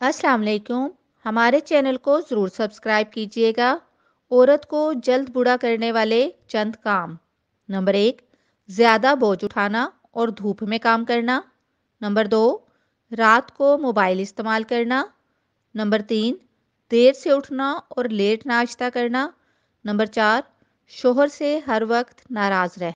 अस्सलाम वालेकुम। हमारे चैनल को ज़रूर सब्सक्राइब कीजिएगा। औरत को जल्द बूढ़ा करने वाले चंद काम। नंबर एक, ज़्यादा बोझ उठाना और धूप में काम करना। नंबर दो, रात को मोबाइल इस्तेमाल करना। नंबर तीन, देर से उठना और लेट नाश्ता करना। नंबर चार, शोहर से हर वक्त नाराज़ रहना